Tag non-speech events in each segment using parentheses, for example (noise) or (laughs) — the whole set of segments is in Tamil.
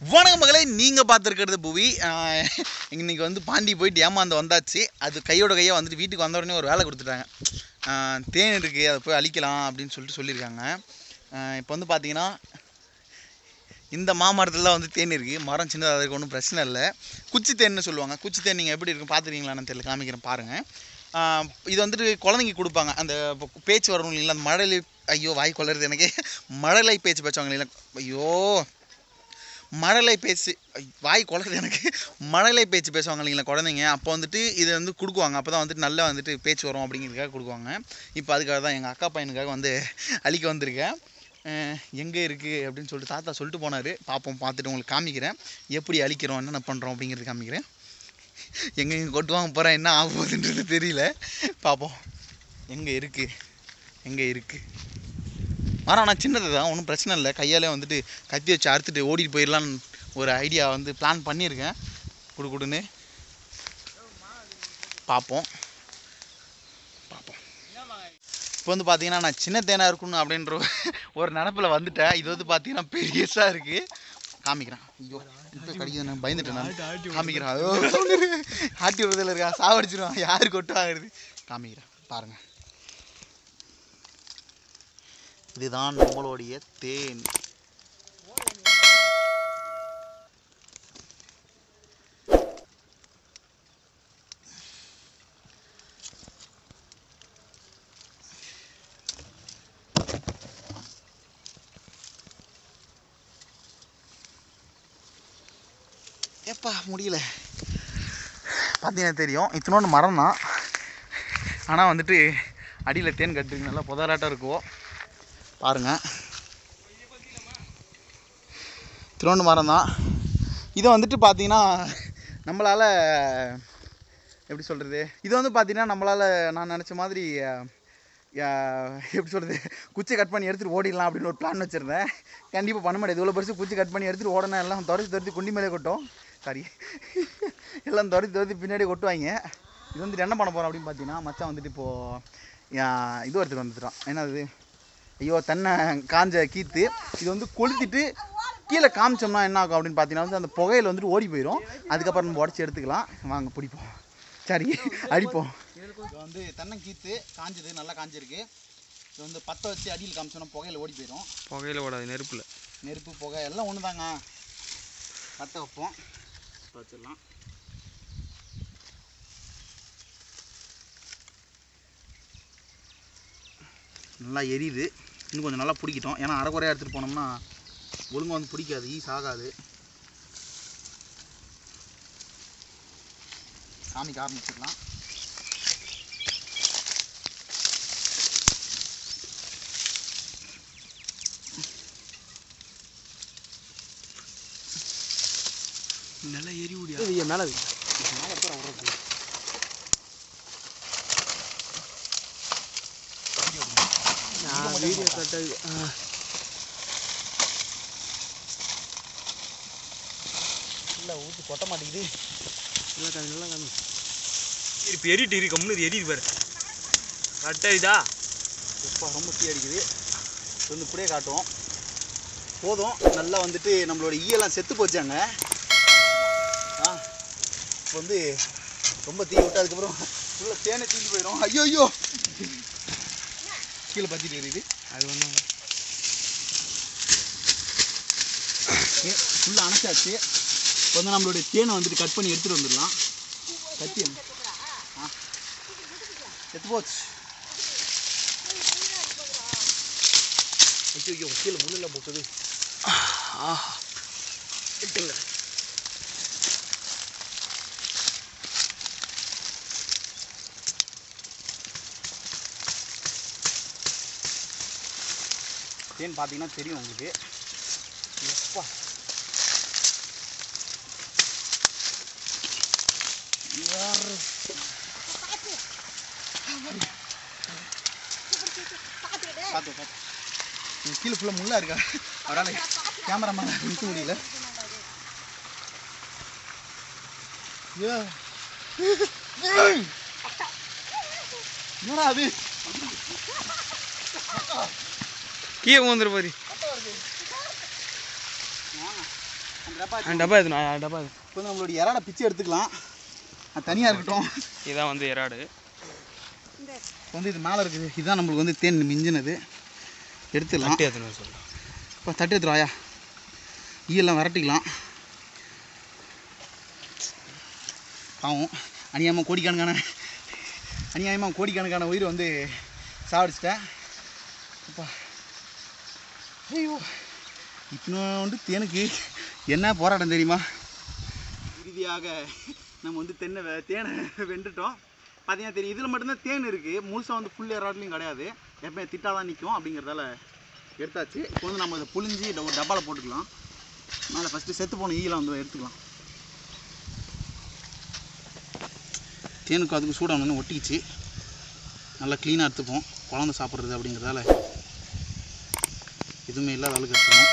வணக்க மகளே நீங்கள் பார்த்துருக்கிறது புவி. இன்னைக்கு வந்து பாண்டி போயிட்டு ஏமாந்து வந்தாச்சு. அது கையோட கையாக வந்துட்டு வீட்டுக்கு வந்த உடனே ஒரு வேலை கொடுத்துட்டாங்க. தேன் இருக்குது அதை போய் அழிக்கலாம் அப்படின்னு சொல்லிட்டு சொல்லியிருக்காங்க. இப்போ வந்து பார்த்தீங்கன்னா இந்த மாமரத்தில் வந்து தேன் இருக்குது மரம் சின்னதாக இருக்குது ஒன்றும் பிரச்சனை இல்லை. குச்சி தேன்னு சொல்லுவாங்க. குச்சி தேன் நீங்கள் எப்படி இருக்கும் பார்த்துருக்கீங்களான்னு தெரியல காமிக்கிறேன் பாருங்கள் இது வந்துட்டு குழந்தைங்க கொடுப்பாங்க. அந்த பேச்சு வரணும் இல்லைங்களா? அந்த மழலை ஐயோ வாய் கொள்ளறது எனக்கு. மழலை பேச்சு பேச்சுவாங்க இல்லைங்களா? ஐயோ மழலை பேச்சு வாய் குளருது எனக்கு. மழலை பேச்சு பேசுவாங்க இல்லைங்களா குழந்தைங்க? அப்போ வந்துட்டு இது வந்து கொடுக்குவாங்க. அப்போ தான் வந்துட்டு நல்லா வந்துட்டு பேச்சு வரும் அப்படிங்கிறதுக்காக கொடுக்குவாங்க. இப்போ அதுக்காக தான் எங்கள் அக்கா பையனுக்காக வந்து அழிக்க வந்திருக்கேன். எங்கே இருக்குது அப்படின்னு சொல்லிட்டு தாத்தா சொல்லிட்டு போனார். பார்ப்போம் பார்த்துட்டு உங்களுக்கு காமிக்கிறேன். எப்படி அழிக்கிறோம் என்னென்ன பண்ணுறோம் அப்படிங்கிறது காமிக்கிறேன். எங்கே எங்கே கொட்டுவாங்க போகிறேன் என்ன ஆக போகுதுன்றது தெரியல. பார்ப்போம் எங்கே இருக்குது எங்கே இருக்குது மரம் ஆனால் சின்னது தான். ஒன்றும் பிரச்சனை இல்லை. கையாலே வந்துட்டு கத்தி வச்சு அறுத்துட்டு ஓடிட்டு போயிடலான்னு ஒரு ஐடியா வந்து பிளான் பண்ணியிருக்கேன். குடு குடுன்னு. பார்ப்போம். பார்ப்போம். இப்போ வந்து பார்த்தீங்கன்னா நான் சின்ன தேனாக இருக்கணும் அப்படின்ற ஒரு நினப்பில் வந்துட்டேன். இது வந்து பார்த்தீங்கன்னா பெரியஸாக இருக்குது காமிக்கிறேன். ஐயோ இப்போ கடிக்குது நான் பயந்துட்டேன் நான். காமிக்கிறேன். ஐயோ. ஆட்டி விடுதல இருக்கா சாவடிச்சிருவான். யார் கொட்டு வாங்குறது காமிக்கிறேன். பாருங்கள் இதுதான் நம்மளுடைய தேன். ஏப்பா முடியல. பார்த்தீங்கன்னா தெரியும். இத்தனோன்னு மரம் தான் ஆனால் வந்துட்டு அடியில் தேன் கட்டுருக்கு. நல்லா புதராட்டம் இருக்கும் பாருங்கள் திருவண்ணு மரம் தான். இதை வந்துட்டு பார்த்தீங்கன்னா நம்மளால் எப்படி சொல்கிறது இது வந்து பார்த்தீங்கன்னா நம்மளால் நான் நினச்ச மாதிரி எப்படி சொல்கிறது குச்சி கட் பண்ணி எடுத்துகிட்டு ஓடிடலாம் அப்படின்னு ஒரு பிளான் வச்சுருந்தேன். கண்டிப்பாக பண்ண முடியாது. இவ்வளோ பெருசு குச்சி கட் பண்ணி எடுத்துகிட்டு ஓடணும். எல்லாம் துரத்தி துரத்தி குண்டி மேலே கொட்டும். சாரி எல்லாம் துரத்தி துரத்தி பின்னாடி கொட்டுவாங்க. இது வந்துட்டு என்ன பண்ண போகிறோம் அப்படின்னு பார்த்தீங்கன்னா மச்சான் வந்துட்டு இப்போது இது எடுத்துகிட்டு வந்துட்டான். என்னது ஐயோ தென்னை காஞ்ச கீத்து. இது வந்து கொளுத்திட்டு கீழே காமிச்சோம்னா என்ன ஆகும் அப்படின்னு பார்த்தீங்கன்னா வந்து அந்த புகையில வந்துட்டு ஓடி போயிடும் அதுக்கப்புறம் நம்ம உடச்சி எடுத்துக்கலாம். வாங்க பிடிப்போம். சரி அடிப்போம். இது வந்து தென்னை கீத்து காஞ்சது நல்லா காஞ்சிருக்கு. இது வந்து பற்ற வச்சு அடியில் காமிச்சோம்னா புகையில ஓடி போயிடும் புகையில ஓடாது நெருப்புல. நெருப்பு புகை எல்லாம் ஒன்று தாங்க பற்ற வைப்போம் வச்சிடலாம். நல்லா எரியுது. இன்னும் கொஞ்சம் நல்லா பிடிக்கிட்டோம். ஏன்னா அரைக்குறையாக எடுத்துகிட்டு போனோம்னா ஒழுங்கா வந்து பிடிக்காது. ஈஸ் ஆகாது. காமிக்க ஆரம்பிச்சிடலாம். நல்லா எரி முடியா மேல மேலே பூரா விடுறது வீடியோ கட்ட இல்லை ஊற்றி கொட்ட மாட்டேங்குது. நல்லா காமி நல்லா காமி இப்போ எரிட்டு இரு கம்முன்னு எரியுது பாரு. கரெக்டாக இதா எப்பா ரொம்ப தீ அடிக்குது. வந்து இப்படியே காட்டுவோம். போதும். நல்லா வந்துட்டு நம்மளோட ஈயெல்லாம் செத்து போச்சாங்க. ஆ. இப்போ வந்து ரொம்ப தீ விட்டு அதுக்கப்புறம் ஃபுல்லாக தேனை தீஞ்சு போயிடும் ஐயோ ஐயோ. கீழே பற்றிட்டு எரியுது அது ஒன்றும் ஃபுல்லாக அணைச்சாச்சு. இப்போ வந்து நம்மளுடைய தேனை வந்துட்டு கட் பண்ணி எடுத்துகிட்டு வந்துடலாம். கத்தி? ஆ. செத்து போச்சு. ஐயோ கீழே முள்ளில் போக்குது ஆஹா. விட்டுங்க தேன் பார்த்தீங்கன்னா தெரியும் உங்களுக்கு. எப்பா. யாரு? பார்த்து பார்த்து கீழே ஃபுல்லாக முள்ளா இருக்கா? அவரால் கேமராமேன் நிற்க முடியல. என்னடா அது? கீழே வந்துரு பாரு. டப்பா ஆ, டப்பா இது நான் டப்பா இது இப்போ நம்மளுடைய இறாடை பிச்சு எடுத்துக்கலாம். அது தனியாக இருக்கட்டும். இதான் வந்து இப்போ வந்து இது மேலே இருக்குது. இதுதான் நம்மளுக்கு வந்து தேன் மிஞ்சினது. எடுத்துடலாம். தட்டி எத்தனை சொல்லலாம் இப்போ தட்டு எடுத்துருவாயா ஈயெல்லாம் விரட்டிக்கலாம். பாவம். அநியாயமாக கோடிக்கணக்கான அநியாயமாக கோடிக்கணக்கான உயிர் வந்து சாவடிச்சிட்டேன். அப்பா. ஐயோ. வந்து தேனுக்கு என்ன போராட்டம் தெரியுமா? இறுதியாக நம்ம வந்து தென்னை தேனை வெண்டுட்டோம் பார்த்தீங்கன்னா தெரியும் இதில் மட்டும்தான் தேன் இருக்குது முழுசாக வந்து ஃபுல் ஏறாட்லையும் கிடையாது. எப்போயும் திட்டாக தான் நிற்கும் அப்படிங்கிறதால எடுத்தாச்சு. இப்போ வந்து நம்ம இதை புழிஞ்சு ஒரு டப்பாவில் போட்டுக்கலாம். மேலே ஃபஸ்ட்டு செத்து போன ஈலாம் வந்து எடுத்துக்கலாம். தேனுக்கு அதுக்கு சூடானு ஒட்டிக்கிச்சு. நல்லா க்ளீனாக எடுத்துப்போம். குழந்த சாப்பிட்றது அப்படிங்கிறதால எதுவுமே இல்லாத அளவுக்கு எடுத்துக்கணும்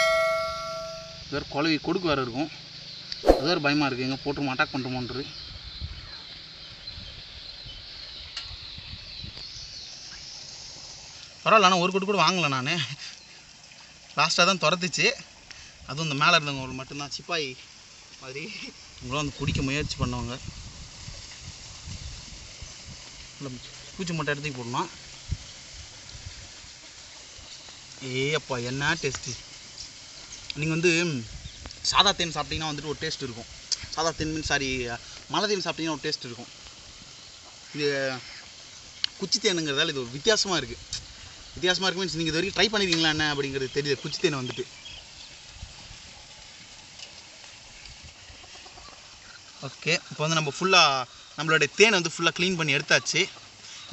வேறு குழவி கொடுக்கு வேறு இருக்கும். அது வேறு பயமாக இருக்குது எங்கே போட்டுருமா அட்டாக் பண்ணுறோமோன்றது பரவாயில்ல ஆனால் ஒரு கொட்டு கூட வாங்கலை நான். லாஸ்ட்டாக தான் துரத்துச்சு. அதுவும் இந்த மேலே இருந்தவங்க மட்டும்தான். சிப்பாய் மாதிரி இவங்களும் வந்து குடிக்க முயற்சி பண்ணுவாங்க. பூச்சி மட்டும் இடத்துக்கு போடணும். ஏ அப்பா என்ன டேஸ்ட்டு நீங்கள் வந்து சாதா தேன் சாப்பிட்டீங்கன்னா வந்துட்டு ஒரு டேஸ்ட் இருக்கும். சாதா தேன் மீன் சாரி மலை தேன் சாப்பிட்டீங்கன்னா ஒரு டேஸ்ட் இருக்கும். இது குச்சி தேனுங்கிறதால இது ஒரு வித்தியாசமாக இருக்குது வித்தியாசமாக இருக்கு மீன்ஸ் நீங்கள் இது வரைக்கும் ட்ரை பண்ணிருக்கீங்களா என்ன அப்படிங்கிறது தெரியுது குச்சி தேனை வந்துட்டு. ஓகே இப்போ வந்து நம்ம ஃபுல்லாக நம்மளுடைய தேனை வந்து ஃபுல்லாக க்ளீன் பண்ணி எடுத்தாச்சு.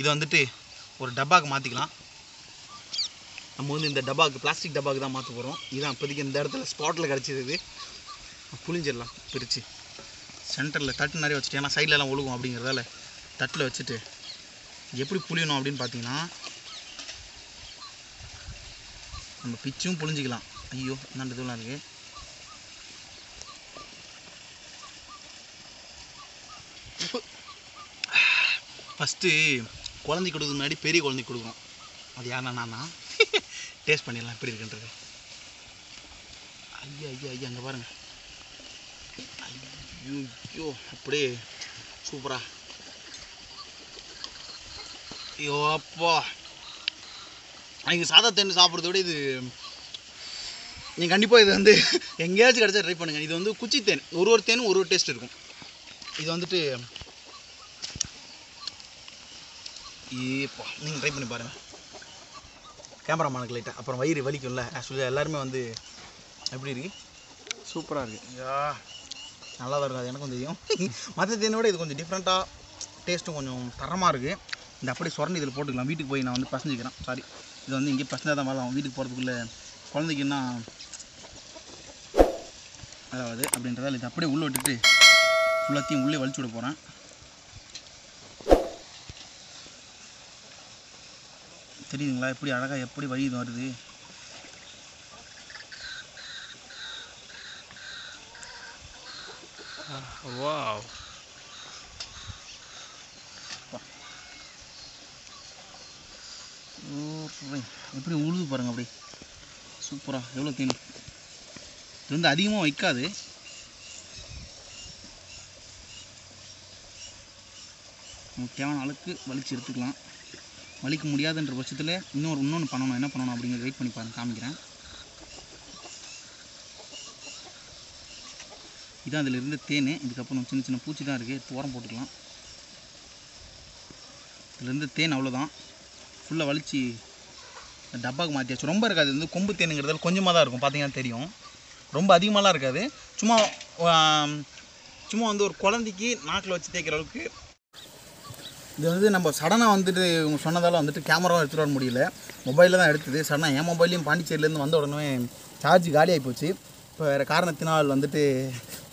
இதை வந்துட்டு ஒரு டப்பாக்கு மாற்றிக்கலாம் நம்ம வந்து இந்த டப்பாக்கு பிளாஸ்டிக் டப்பாக்கு தான் மாற்ற போகிறோம் இதான் இப்போதைக்கு இந்த இடத்துல ஸ்பாட்டில் கிடச்சிது புளிஞ்சிடலாம் பிரித்து சென்டரில் தட்டு நிறைய வச்சுட்டு ஏன்னா சைட்லலாம் ஒழுகும் அப்படிங்கிறதால தட்டில் வச்சுட்டு எப்படி புளியணும் அப்படின்னு பார்த்தீங்கன்னா நம்ம பிச்சும் புழிஞ்சிக்கலாம். ஐயோ இந்த இதுலாம் இருக்குது ஃபஸ்ட்டு குழந்தைக்கு கொடுக்குறது முன்னாடி பெரிய குழந்தைக்கு கொடுக்கும் அது யாருன்னா நான்? டேஸ்ட் பண்ணிடலாம். எப்படி இருக்குன்றது. ஐயா ஐயா ஐயா அங்கே பாருங்க. ஐயோ ஐயோ அப்படியே சூப்பரா. ஐயோ அப்பா. நீங்கள் சாதா தேன் சாப்பிட்றத விட இது நீங்கள் கண்டிப்பாக இது வந்து (laughs) எங்கேயாச்சும் கிடச்சா ட்ரை பண்ணுங்கள் இது வந்து குச்சி தேன். ஒரு ஒரு தேனும் ஒரு ஒரு டேஸ்ட் இருக்கும். இது வந்துட்டு ஏப்பா நீங்கள் ட்ரை பண்ணி பாருங்கள் கேமராமேனுக்கு லைட்டாக அப்புறம் வயிறு வலிக்கும்ல. ஆக்சுவலி எல்லாருமே வந்து எப்படி இருக்கு? சூப்பராக இருக்குது நல்லா தான் இருக்கும் அது எனக்கும் தெரியும். (laughs) மற்ற தேனை விட இது கொஞ்சம் டிஃப்ரெண்ட்டாக டேஸ்ட்டும் கொஞ்சம் தரமாக இருக்குது இந்த அப்படியே சுரண்டி இதில் போட்டுக்கலாம். வீட்டுக்கு போய் நான் வந்து பசஞ்சிக்கிறேன். சாரி இது வந்து இங்கே பசங்க தான் வரலாம். வீட்டுக்கு போகிறதுக்குள்ளே குழந்தைக்கு என்ன அதாவது அப்படின்றதால இது அப்படியே உள்ளே விட்டுட்டு ஃபுல்லாத்தையும் உள்ளே வலிச்சு விட போகிறேன் தெரியுதுங்களா? எப்படி அழகாக எப்படி வழி வருது? சூப்பர். எப்படி உழுது பாருங்க அப்படி சூப்பராக எவ்வளோ தேன்? இது வந்து அதிகமாக வைக்காது. நமக்கு தேவையான அளவுக்கு வலிச்சு எடுத்துக்கலாம். வலிக்க முடியாதுன்ற பட்சத்தில் இன்னொரு இன்னொன்று பண்ணணும். என்ன பண்ணணும் அப்படிங்கிறத வெயிட் பண்ணி பாருங்க. காமிக்கிறேன். இதான் அதில் இருந்த தேன். இதுக்கப்புறம் சின்ன சின்ன பூச்சி தான் இருக்குது தோரம் போட்டுக்கலாம். இதுலேருந்து தேன் அவ்வளோதான் ஃபுல்லாக வலிச்சு டப்பாவுக்கு மாற்றியாச்சு ரொம்ப இருக்காது. இது வந்து கொம்பு தேனுங்கிறதால கொஞ்சமாக தான் இருக்கும். பார்த்தீங்கன்னா தெரியும். ரொம்ப அதிகமாலாம் இருக்காது. சும்மா சும்மா வந்து ஒரு குழந்தைக்கு நாக்கில் வச்சு தேய்க்கிற அளவுக்கு இது வந்து நம்ம சடனாக வந்துட்டு இவங்க சொன்னதால் வந்துட்டு கேமராவும் எடுத்துகிட்டு வர முடியல. மொபைலில் தான் எடுத்தது. சடனாக என் மொபைலையும் பாண்டிச்சேரியிலேருந்து வந்த உடனே சார்ஜ் காலியாகி போச்சு. இப்போ வேறு காரணத்தினால் வந்துட்டு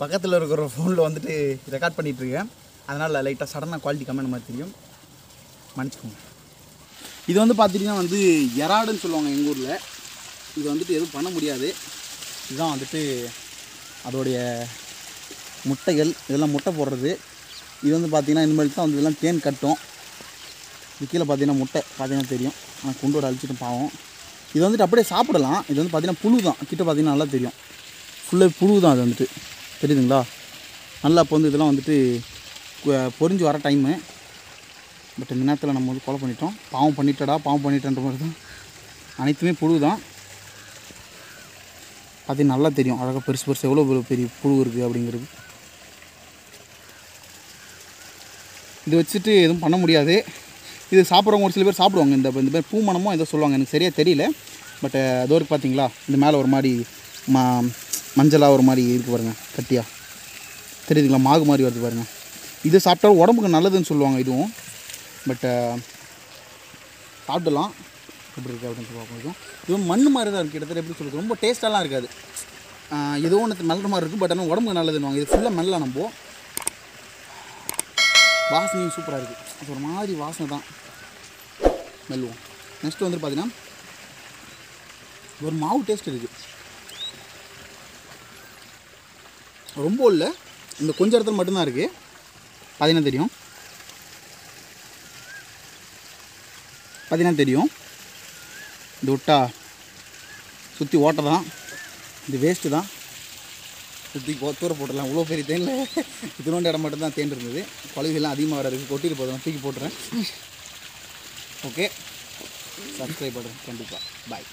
பக்கத்தில் இருக்கிற ஃபோனில் வந்துட்டு ரெக்கார்ட் பண்ணிகிட்ருக்கேன் அதனால் லைட்டாக சடனாக குவாலிட்டி கம்மியான மாதிரி தெரியும். மன்னிச்சுக்கோங்க. இது வந்து பார்த்திங்கன்னா வந்து எராடுன்னு சொல்லுவாங்க எங்கள் ஊரில். இது வந்துட்டு எதுவும் பண்ண முடியாது. இதுதான் வந்துட்டு அதோடைய முட்டைகள். இதெல்லாம் முட்டை போடுறது. இது வந்து பார்த்திங்கன்னா இனிமேல் தான் வந்து இதெல்லாம் தேன் கட்டும். இது கீழே பார்த்தீங்கன்னா முட்டை பார்த்திங்கன்னா தெரியும். ஆனால் குண்டோட அழிச்சிட்டு பாவம். இது வந்துட்டு அப்படியே சாப்பிடலாம். இது வந்து பார்த்திங்கன்னா புழு தான். கிட்ட பார்த்தீங்கன்னா நல்லா தெரியும். ஃபுல்லாக புழு தான் அது வந்துட்டு. தெரியுதுங்களா? நல்லா இப்போ வந்து இதெல்லாம் வந்துட்டு பொறிஞ்சு பொரிஞ்சு வர டைமு பட் இந்த நேரத்தில் நம்ம வந்து கொலை பண்ணிட்டோம். பாவம் பண்ணிட்டடா பாவம் பண்ணிட்டன்ற மாதிரி தான். அனைத்துமே புழு தான். அது நல்லா தெரியும். அழகாக பெருசு பெருசு எவ்வளோ பெரிய புழு இருக்குது அப்படிங்கிறது. இது வச்சுட்டு எதுவும் பண்ண முடியாது. இது சாப்பிட்றவங்க ஒரு சில பேர் சாப்பிடுவாங்க. இந்த இந்த பேர் பூமணமும் மணமோ ஏதோ சொல்லுவாங்க. எனக்கு சரியாக தெரியல. பட் அது ஒரு பார்த்தீங்களா இந்த மேலே ஒரு மாதிரி மா மஞ்சளாக ஒரு மாதிரி இருக்கு பாருங்க கட்டியாக தெரியுதுங்களா? மாகு மாதிரி வருது பாருங்கள் இது சாப்பிட்டா உடம்புக்கு நல்லதுன்னு சொல்லுவாங்க இதுவும். பட்டு சாப்பிடலாம். எப்படி இருக்குது அப்படின்னு சொல்லி பார்ப்போம். இதுவும் மண் மாதிரி தான் இருக்குது கிட்டத்தட்ட எப்படி சொல்கிறது ரொம்ப டேஸ்ட்டாலாம் இருக்காது. ஏதோ ஒன்று மல்ற மாதிரி இருக்குது பட் ஆனால் உடம்புக்கு நல்லதுன்னு இது ஃபுல்லாக மெல்ல நம்ம. வாசனையும் சூப்பராக இருக்குது அது ஒரு மாதிரி வாசனை தான். மெல்லுவோம். நெக்ஸ்ட் வந்து பார்த்தீங்கன்னா ஒரு மாவு டேஸ்ட் இருக்குது ரொம்ப இல்லை. இந்த கொஞ்ச இடத்துல மட்டும்தான் இருக்குது பார்த்தீங்கன்னா தெரியும். பார்த்தீங்கன்னா தெரியும். இது விட்டா சுற்றி ஓட்டை தான். இது வேஸ்ட்டு தான். சுற்றி தூர போட்டுடலாம். இவ்வளோ பெரிய தேனில் இதனோட இடம் மட்டும் தான் தேன் இருந்தது. பழுகெல்லாம் அதிகமாக வர இருக்குது கொட்டிட்டு போதும் தூக்கி போட்டுறேன். ஓகே. சப்ஸ்கிரைப் பண்ணுறேன் கண்டிப்பாக பாய்